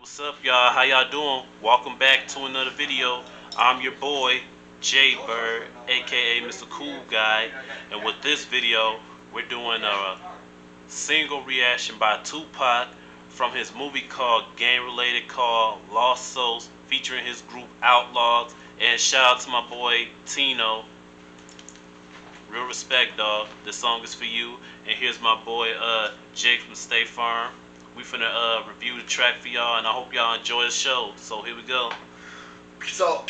What's up, y'all? How y'all doing? Welcome back to another video. I'm your boy, Jay Bird, aka Mr. Cool Guy. And with this video, we're doing a single reaction by Tupac from his movie called Gang Related called Lost Souls, featuring his group Outlawz. And shout out to my boy, Tino. Real respect, dog. This song is for you. And here's my boy, uh, Jake from State Farm we finna uh, review the track for y'all, and I hope y'all enjoy the show. So here we go. Peace out.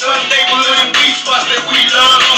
Sunday, we're living beach spots that we love.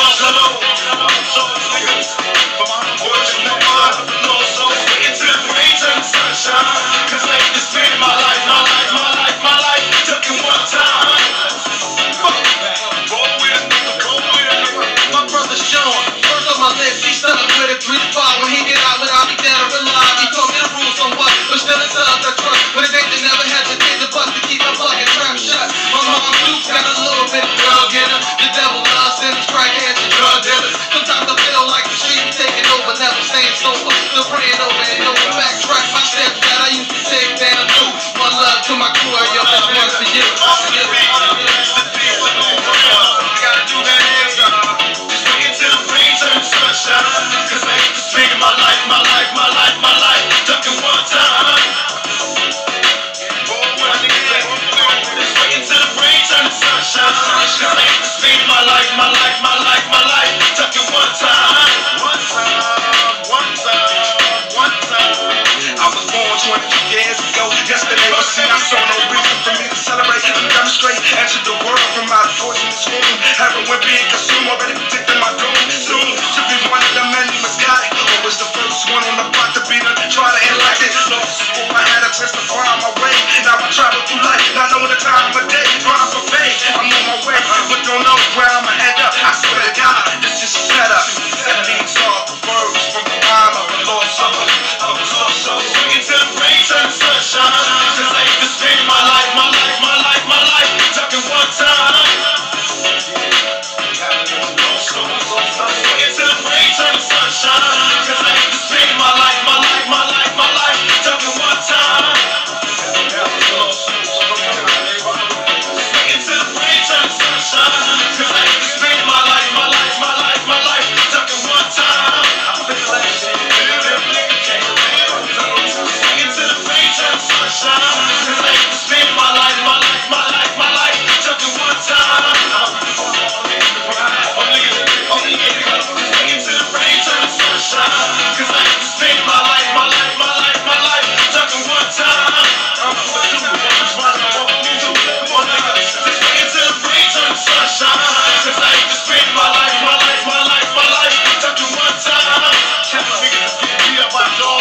got a little bit of drug in him. The devil loves him, crackheads and drug dealers. Sometimes I feel like the street taking over, never staying sober. The brand over and over, backtrack my steps that I used to take down too. One love to my crew, your love one for you. blessing. I saw no reason for me to celebrate. I'm straight edge the world from my fortune's name. Heroin being consumed, already predicting my doom. Soon, to be one of the many misguided, always the first one on the block to be the try to enlighten. Lost before I had a chance to find my way. Now I travel through life, not knowing the time of day. Trying for fame, I'm on my way, but don't know where I'ma end up. I swear to God. Ah!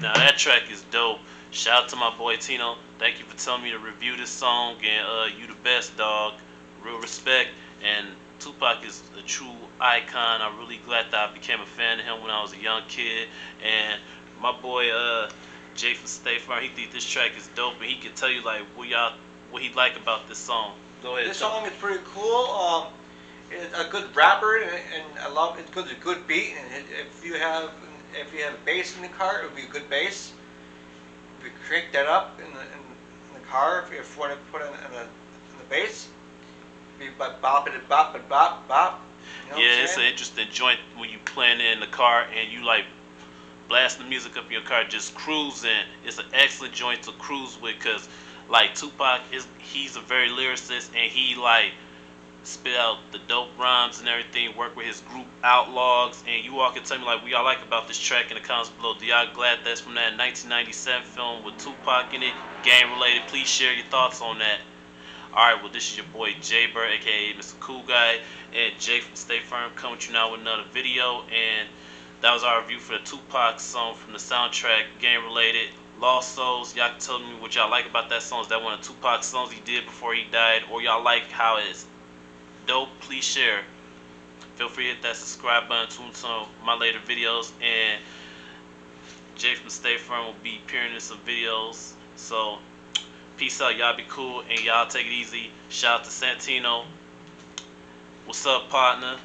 Now that track is dope. Shout out to my boy Tino. Thank you for telling me to review this song. And uh, you the best dog. Real respect. And Tupac is a true icon. I'm really glad that I became a fan of him when I was a young kid. And my boy uh, Jay from State Farm, he think this track is dope, and he can tell you like what y'all what he like about this song. Go ahead. This Tom. song is pretty cool. Um, it's a good rapper, and, and I love it's good. It's a good beat, and if you have if you have a bass in the car, it would be a good bass. If you crank that up in the, in, in the car, if you, if you want to put it in the, in the bass, be bop bop bop it bop bop. You know yeah, it's an interesting joint when you playing it in the car and you like blasting the music up in your car, just cruising. It's an excellent joint to cruise with because like Tupac is he's a very lyricist and he like spit out the dope rhymes and everything. Work with his group Outlawz and you all can tell me like what y'all like about this track in the comments below. Do y'all glad that's from that 1997 film with Tupac in it, Gang Related? Please share your thoughts on that. Alright, well this is your boy Jay Bird, aka Mr. Cool Guy, and Jay from State Farm coming to you now with another video and that was our review for the Tupac song from the soundtrack, Gang Related. Lost Souls, y'all can tell me what y'all like about that song. Is that one of Tupac songs he did before he died? Or y'all like how it's dope? Please share. Feel free to hit that subscribe button, to my later videos, and Jay from Stay Firm will be appearing in some videos. So, peace out, y'all be cool, and y'all take it easy. Shout out to Santino. What's up, partner?